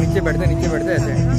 नीचे बैठते नीचे बैठते ऐसे।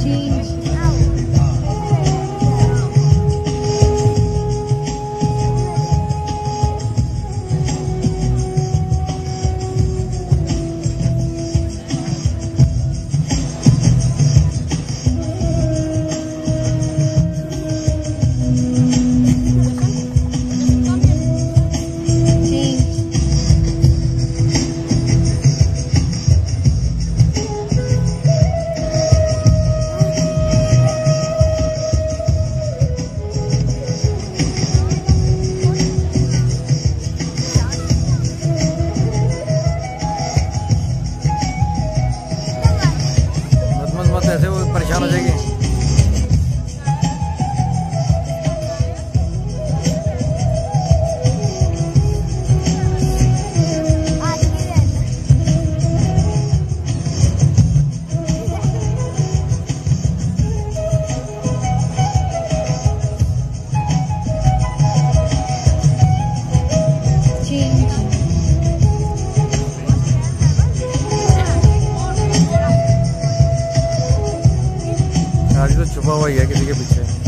चाहिए। हो आज तो छुपा हुआ ही है किसी के पीछे।